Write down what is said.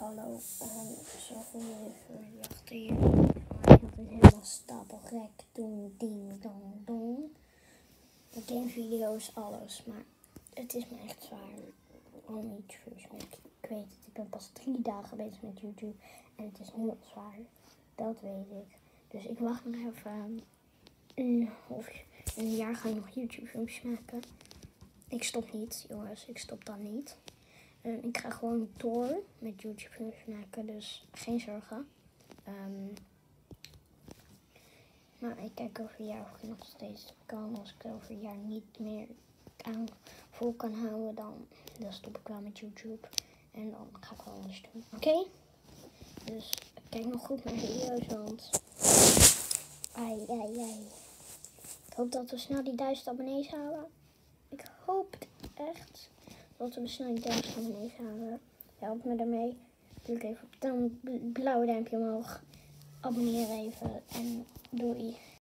hallo. Um, sorry even die achter je. Maar ik het helemaal stapelgek. Doen, ding, dong, dong. Gamevideo's, alles. Maar het is me echt zwaar om voor Ik, ik weet het, ik ben pas drie dagen bezig met YouTube. En het is heel zwaar. Dat weet ik. Dus ik wacht nog even. Een, of een jaar ga ik nog YouTube filmpjes maken. Ik stop niet, jongens. Ik stop dan niet. En ik ga gewoon door met YouTube maken. Dus geen zorgen. Maar ik kijk over een jaar of ik nog steeds kan. Als ik over een jaar niet meer aan vol kan houden, dan, dan stop ik wel met YouTube. En dan ga ik wel anders doen. Oké? Dus kijk nog goed naar video's, want... Ai, ai, ai. Ik hoop dat we snel die duizend abonnees halen. Ik hoop het echt. Dat we snel die duizend abonnees halen. Help me daarmee. Druk even op het blauwe duimpje omhoog. Abonneer even en doei.